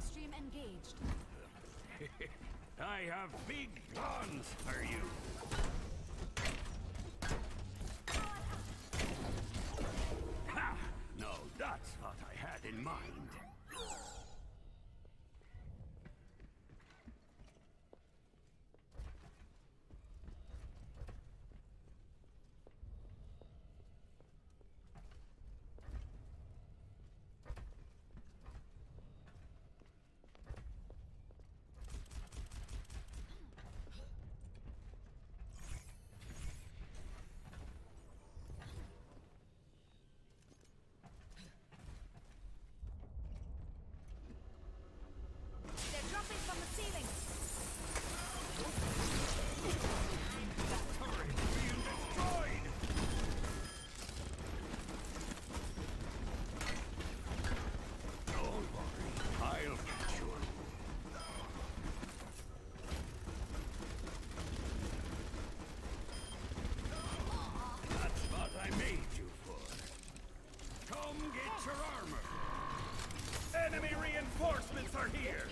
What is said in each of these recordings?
Stream engaged. I have big plans for you. Reinforcements are here!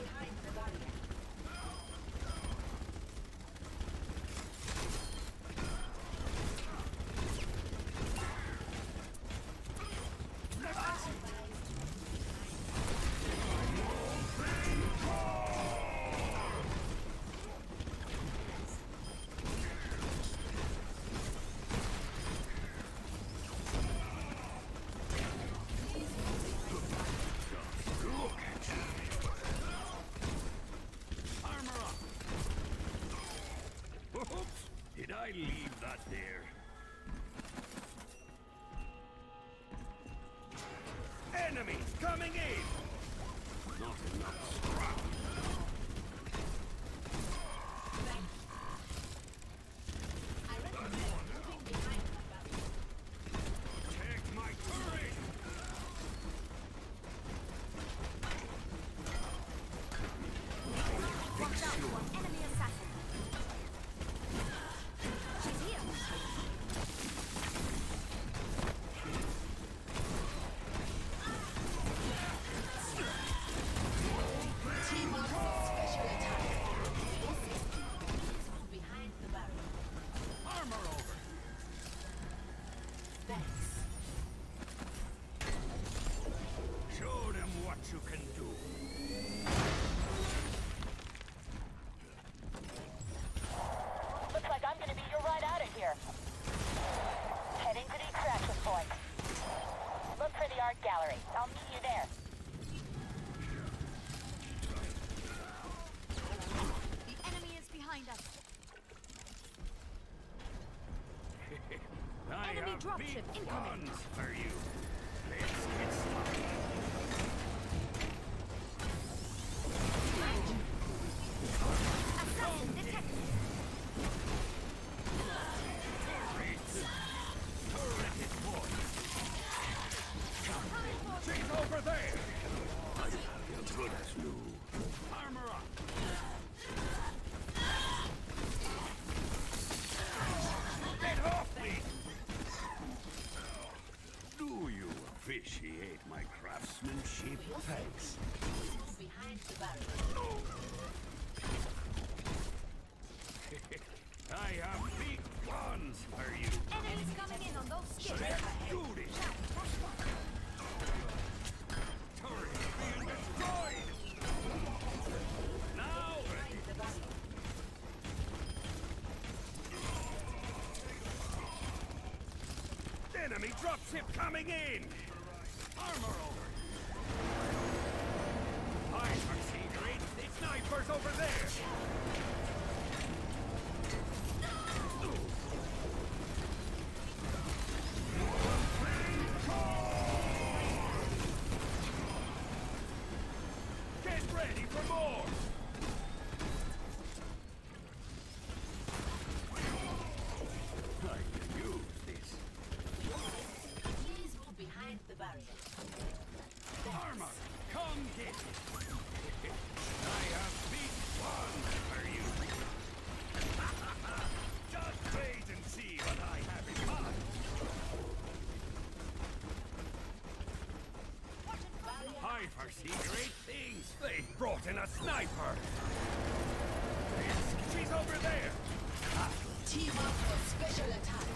I leave that there? for the art gallery. I'll meet you there. The enemy is behind us. enemy dropship incoming. Are you. Let's get started. Armor up! Enemy dropship coming in! Armor over! High artillery! The sniper's over there! sniper! She's over there! Team up for special attack.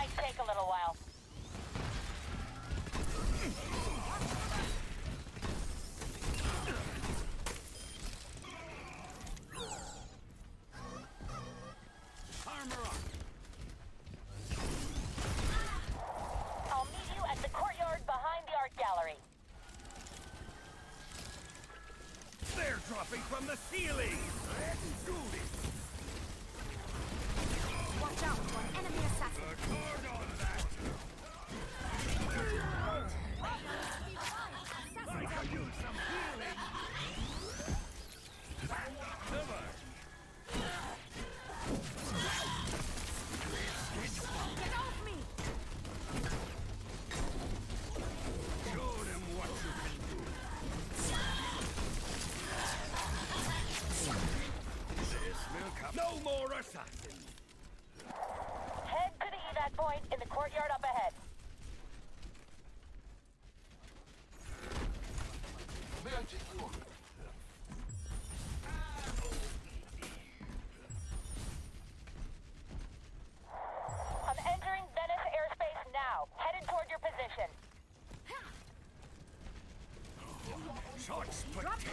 might take a little while. Armor up. I'll meet you at the courtyard behind the art gallery. They're dropping from the ceiling! Let's do this! Jump an enemy assassin.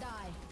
die.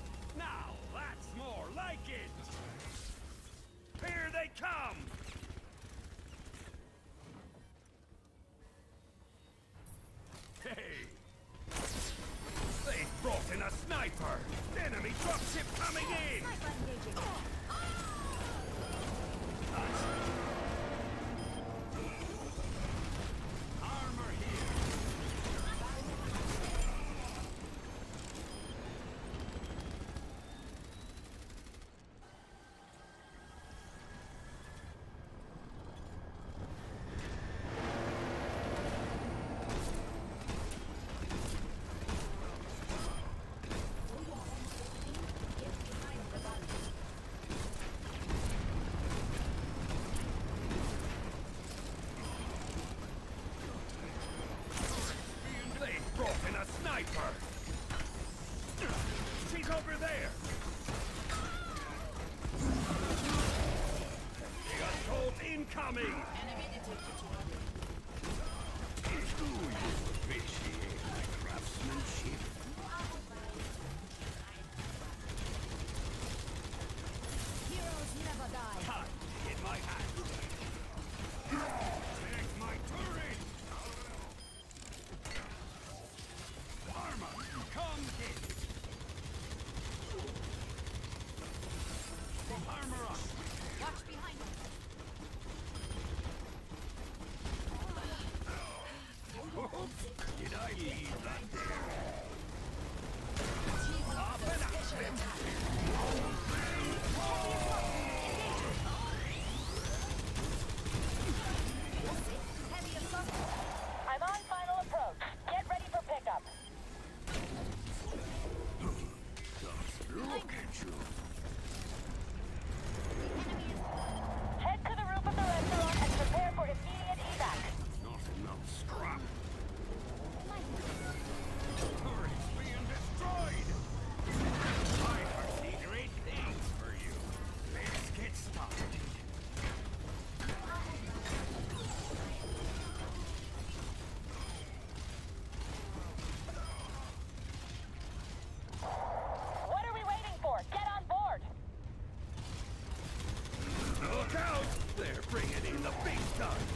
Big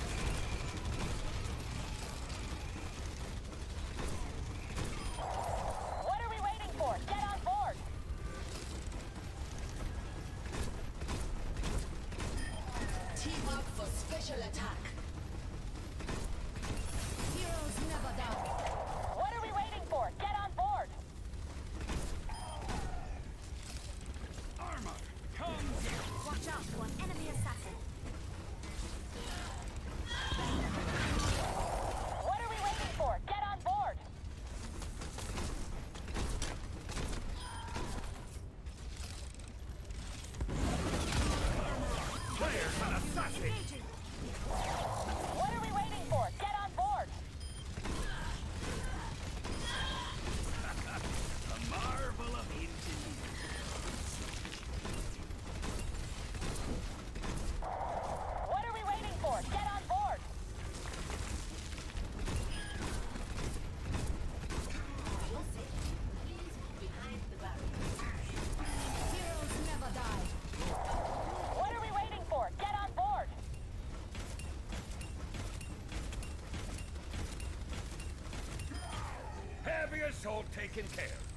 Assault taken care.